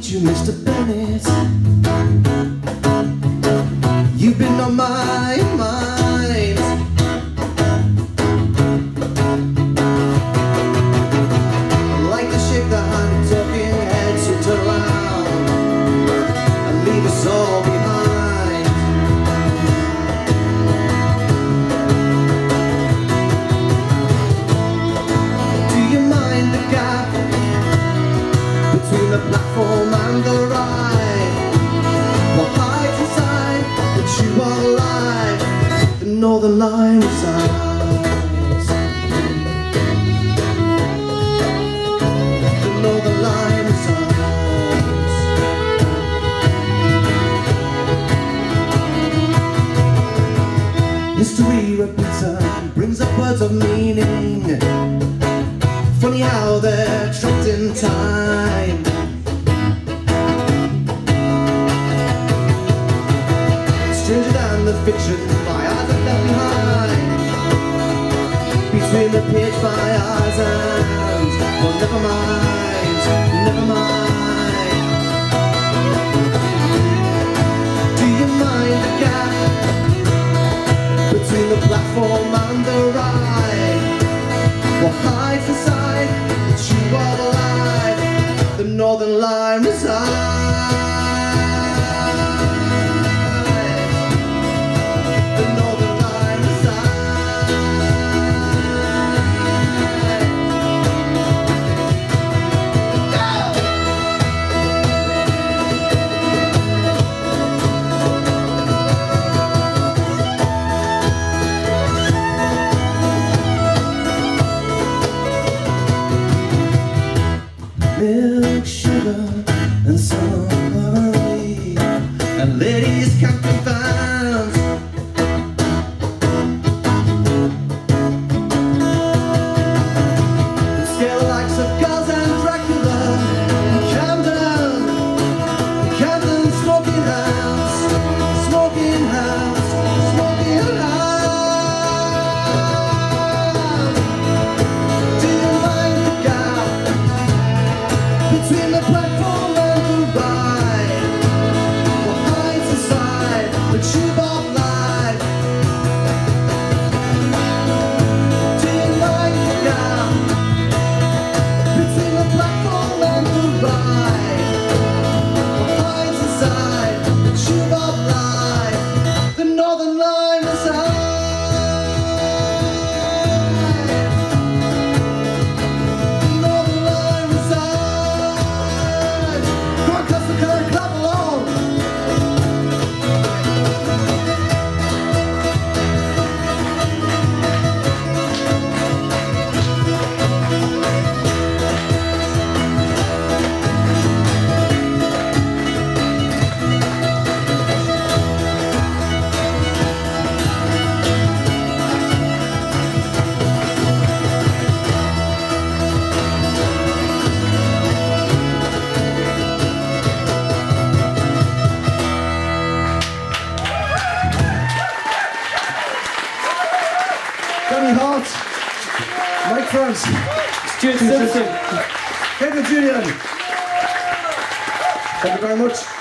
meet you, Mr. Bennett. You've been on my mind. Like the shape the I between the platform and the ride? What hides inside that you are alive? The northern line. The. History repeats and brings up words of meaning. Funny how they're trapped in time. Stranger than the fiction my eyes are left behind. Between the page my eyes and well never mind, never mind. Do you mind the gap between the platform and the ride? What hides inside milk, sugar, and summery, and ladies captain fans. France, Stuart Simpson. Kevin Julian. Thank you very much.